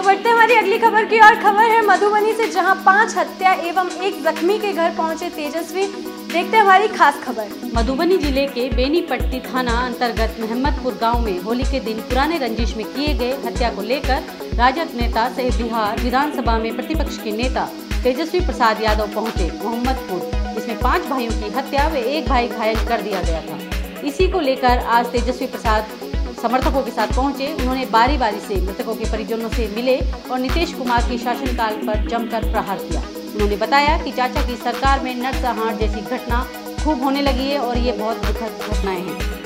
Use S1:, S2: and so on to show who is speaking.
S1: तो बढ़ते हमारी अगली खबर की और खबर है मधुबनी से जहाँ पाँच हत्या एवं एक जख्मी के घर पहुँचे तेजस्वी। देखते हमारी खास खबर।
S2: मधुबनी ज़िले के बेनीपट्टी थाना अंतर्गत मोहम्मदपुर गाँव में होली के दिन पुराने रंजिश में किए गए हत्या को लेकर राजद नेता सहित बिहार विधानसभा में प्रतिपक्ष के नेता तेजस्वी प्रसाद यादव पहुँचे मोहम्मदपुर। इसमें पाँच भाइयों की हत्या व एक भाई घायल कर दिया गया था। इसी को लेकर आज तेजस्वी प्रसाद समर्थकों के साथ पहुँचे। उन्होंने बारी बारी से मृतकों के परिजनों से मिले और नीतीश कुमार के शासनकाल पर जमकर प्रहार किया। उन्होंने बताया कि चाचा की सरकार में नरसंहार जैसी घटना खूब होने लगी है और ये बहुत दुखद घटनाएँ हैं।